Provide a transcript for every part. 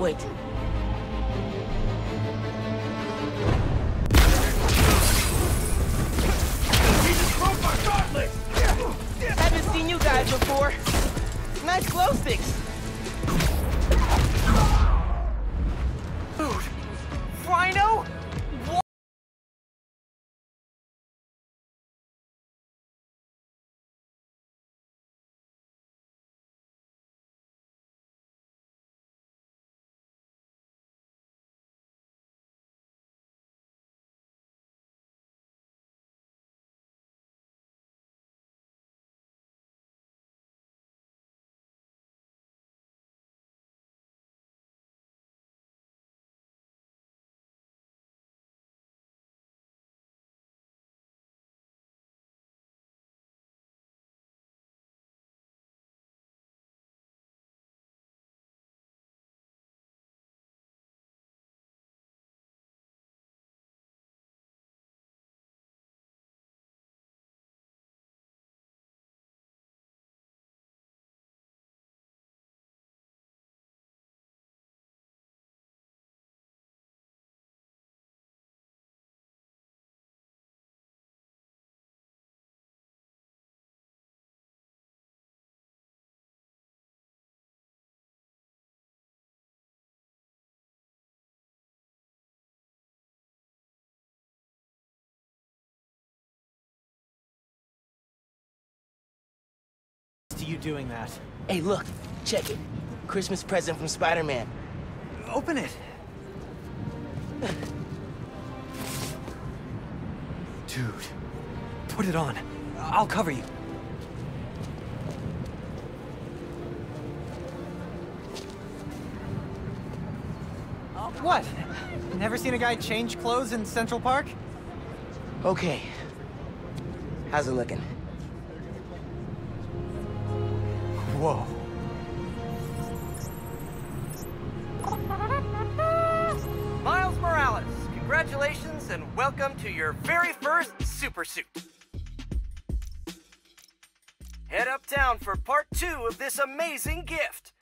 Not you doing that. Hey, look, check it. Christmas present from Spider-Man. Open it. Dude, put it on. I'll cover you. What? Never seen a guy change clothes in Central Park? Okay. How's it looking? Whoa. Miles Morales, congratulations and welcome to your very first super suit. Head uptown for part two of this amazing gift.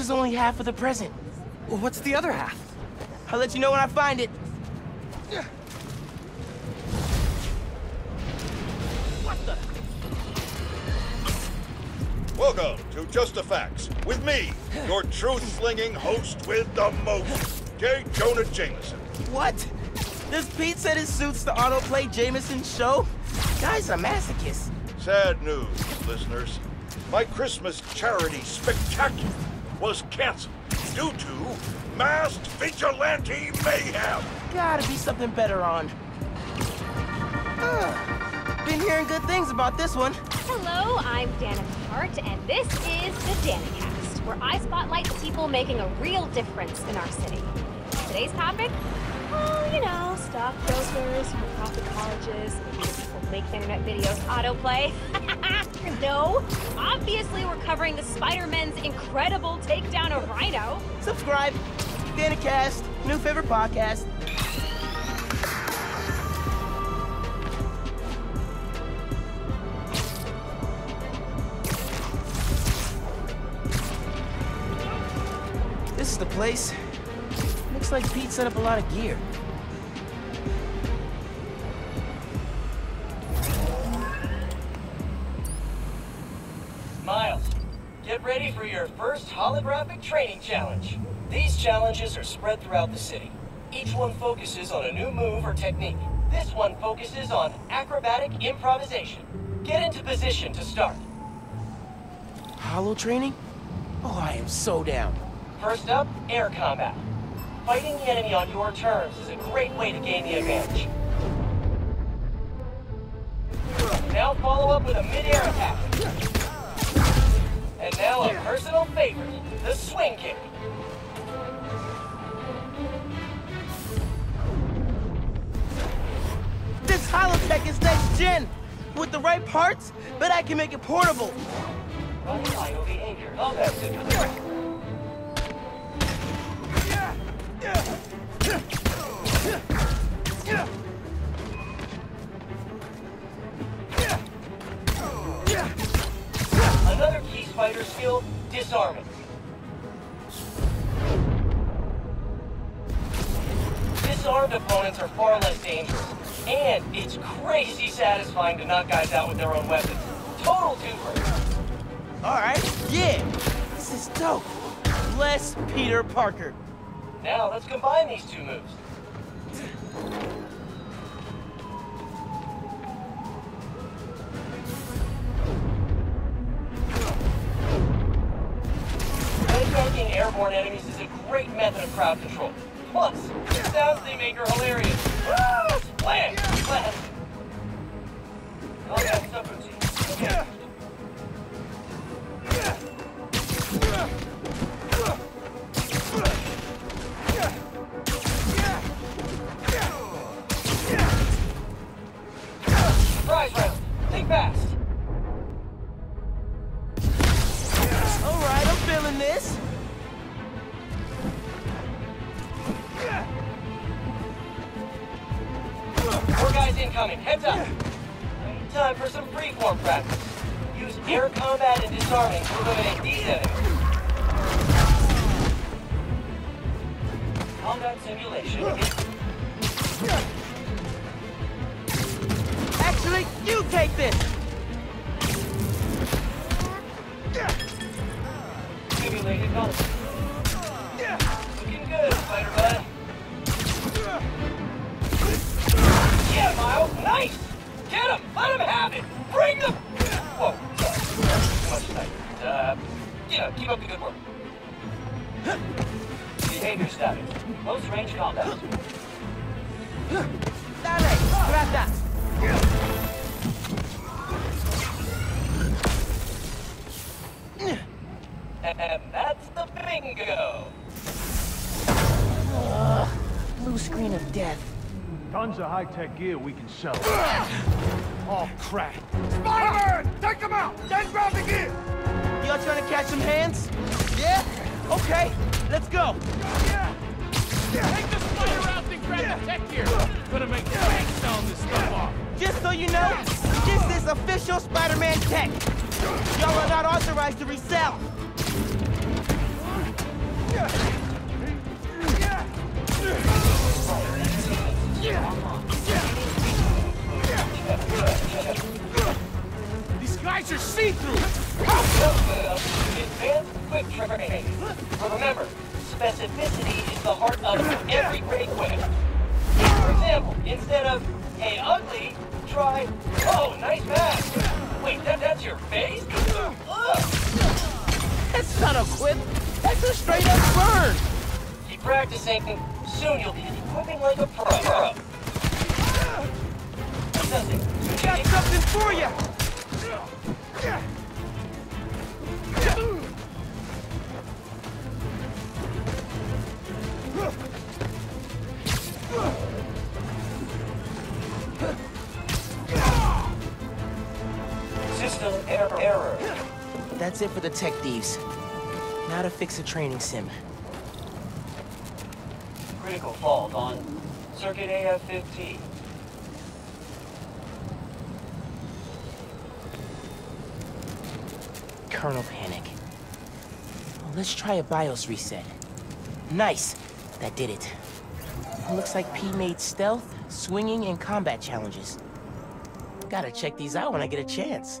Is only half of the present. Well, What's the other half? I'll let you know when I find it. What the? Welcome to Just the Facts with me, your truth-slinging host with the most, J. Jonah Jameson. What? Does Pete set his suits to autoplay Jameson's show? Guy's a masochist. Sad news, listeners. My Christmas charity spectacular was canceled due to masked vigilante mayhem. Gotta be something better on. Ugh. Been hearing good things about this one. Hello, I'm Danica Hart, and this is the Danicast, where I spotlight the people making a real difference in our city. Today's topic? Oh, you know, stockbrokers, for-profit colleges, the people who make internet videos autoplay. no, obviously we're covering the Spider-Man's incredible takedown of Rhino. Subscribe. Danicast, new favorite podcast. This is the place. Looks like Pete set up a lot of gear. Holographic training challenge. These challenges are spread throughout the city. Each one focuses on a new move or technique. This one focuses on acrobatic improvisation. Get into position to start. Holo training? Oh, I am so down. First up, air combat. Fighting the enemy on your terms is a great way to gain the advantage. Now follow up with a mid-air attack. And now a personal favorite, the swing kick. This Holotech is next gen. With the right parts, but I can make it portable. Parker. Now let's combine these two moves. Headbanging airborne enemies is a great method of crowd control. Plus, the sounds they make are hilarious. Woo! Splash! Splash! Combat subroutine. Okay. This. Four guys incoming. Heads up. Time for some freeform practice. Use air combat and disarming to eliminate these enemies. Combat simulation. Actually, you take this. Looking good, Bud. Yeah, Miles. Nice. Get him. Let him have it. Bring. Whoa. Uh, keep up the good work. Behavior status. Close range combat. Dale, grata. And that's the bingo. Blue screen of death. Tons of high-tech gear we can sell. Oh, crap. Spider-Man! Take him out! Then grab the gear! Y'all trying to catch some hands? Yeah? Okay, let's go. Take the spider out and grab the tech gear. Gonna make bank selling this stuff off. Just so you know, this is official Spider-Man tech. Y'all are not authorized to resell. These guys are see-through. Advanced quick training. Remember, specificity is the heart of every great weapon. For example, instead of, hey, ugly, try, oh, nice mask. Wait, that, that's your face? Ugh. That's not a quip. That's a straight up burn. Keep practicing. Soon you'll be equipping like a pro. Assessing. Got something for you. System error. error. That's it for the tech thieves. Now to fix a training sim. Critical fault on circuit AF-15. Kernel panic. Well, let's try a BIOS reset. Nice. That did it. Looks like P made stealth, swinging, and combat challenges. Gotta check these out when I get a chance.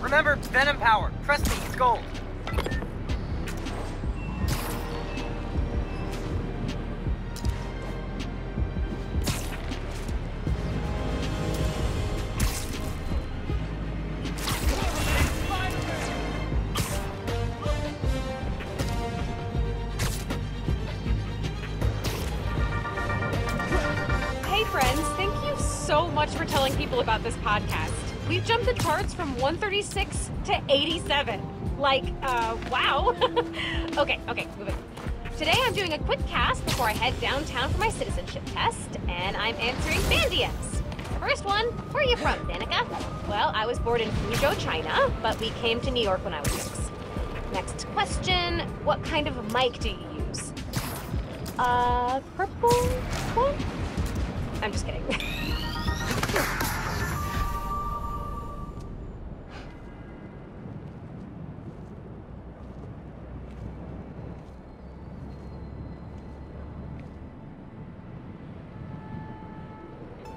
Remember, Venom Power. Trust me, it's gold. Jumped the charts from 136 to 87. Like, uh, wow. okay, okay, moving. Today I'm doing a quick cast before I head downtown for my citizenship test, and I'm answering fan DMs. First one, where are you from, Danica? Well, I was born in Fuzhou, China, but we came to New York when I was six. Next question, what kind of mic do you use? Uh, purple one? I'm just kidding.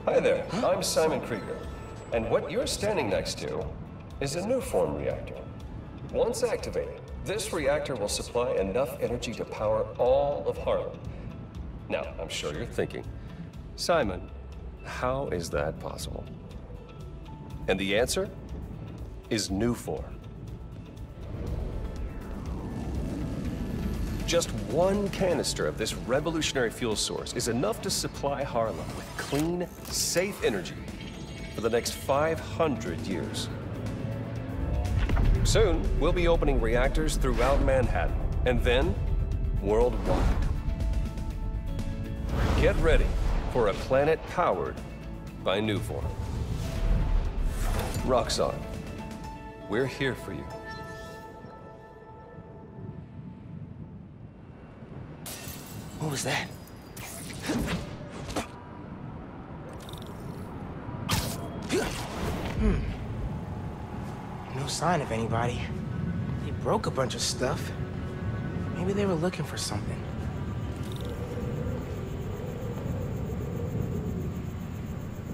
Hi there, I'm Simon Krieger, and what you're standing next to is a Nuform reactor. Once activated, this reactor will supply enough energy to power all of Harlem. Now, I'm sure you're thinking, Simon, how is that possible? And the answer is Nuform. Just one canister of this revolutionary fuel source is enough to supply Harlem with clean, safe energy for the next 500 years. Soon, we'll be opening reactors throughout Manhattan, and then worldwide. Get ready for a planet powered by Nuform. Roxxon, we're here for you. What was that? Hmm. No sign of anybody. They broke a bunch of stuff. Maybe they were looking for something.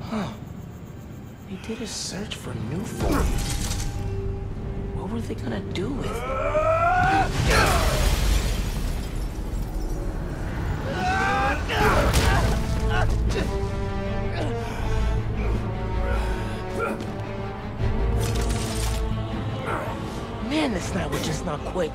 Huh. They did a search for Nuforms. What were they gonna do with it? Not quit.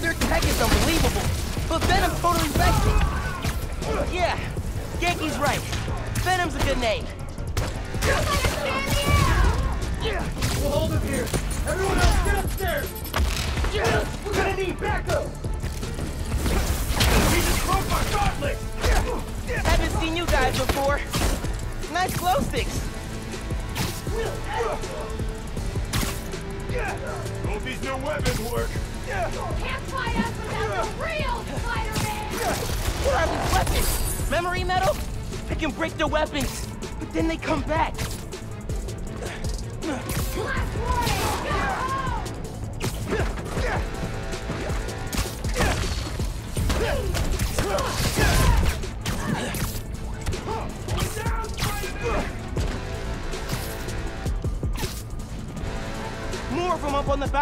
Their tech is unbelievable, but Venom totally wrecked it. Yeah, Ganke's right. Venom's a good name. We'll hold him here. Everyone else, get upstairs. We're gonna need backup. We just broke my gauntlet. Haven't seen you guys before. Nice glow sticks. Hope these new weapons work. Can't fight us without the real Spider-Man! What are these weapons? Memory metal? I can break their weapons, but then they come back.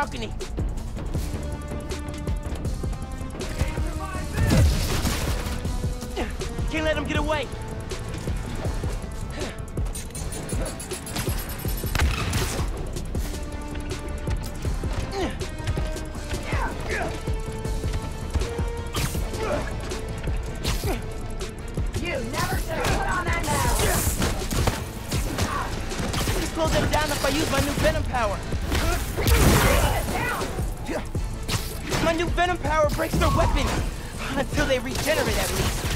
Balcony. Can't let them get away. You never should have put on that mask! Them down if I use my new venom power. My new venom power breaks their weapons. Until they regenerate at least.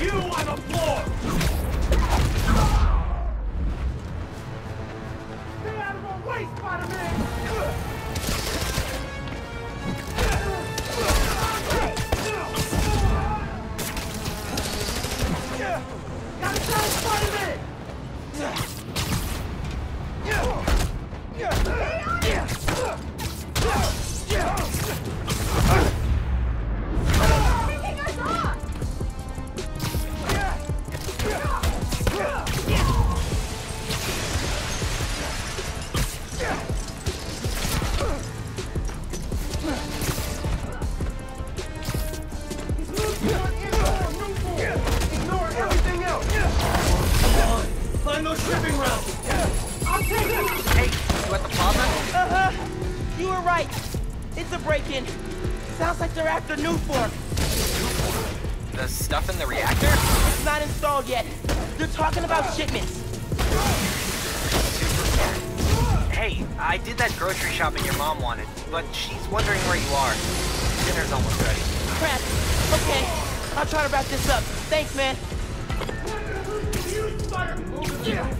You on the floor. Stay out of my way, Spider-Man. Find those shipping routes! I'll take them! Hey, you at the plaza? Uh-huh. You were right. It's a break-in. Sounds like they're after new form. The stuff in the reactor? It's not installed yet. They're talking about shipments. Hey, I did that grocery shopping your mom wanted, but she's wondering where you are. Dinner's almost ready. Crap. Okay. I'll try to wrap this up. Thanks, man. Yeah.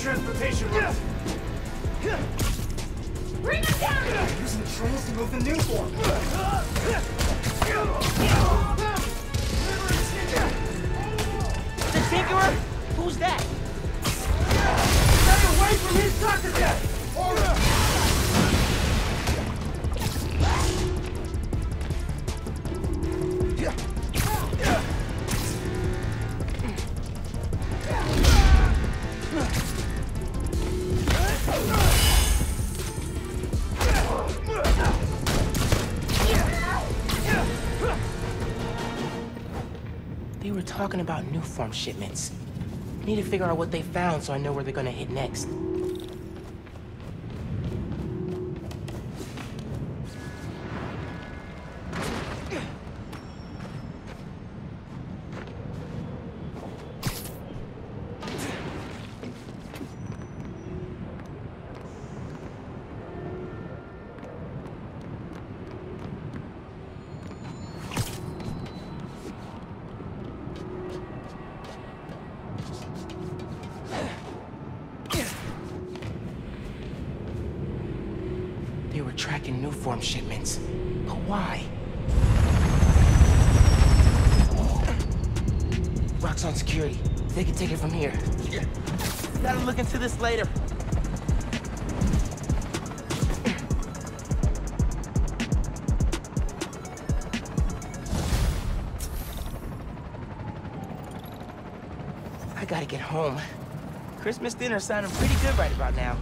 Transportation route! Bring them down! Using the trains to move the Nuform! The Tinkerer? Who's that? Stay away from his soccer deck! They were talking about Nuform shipments. Need to figure out what they found so I know where they're gonna hit next. Tracking Nuform shipments. But why? Roxxon security. They can take it from here. Gotta look into this later. I gotta get home. Christmas dinner sounding pretty good right about now.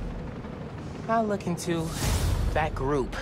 I'll look into that group.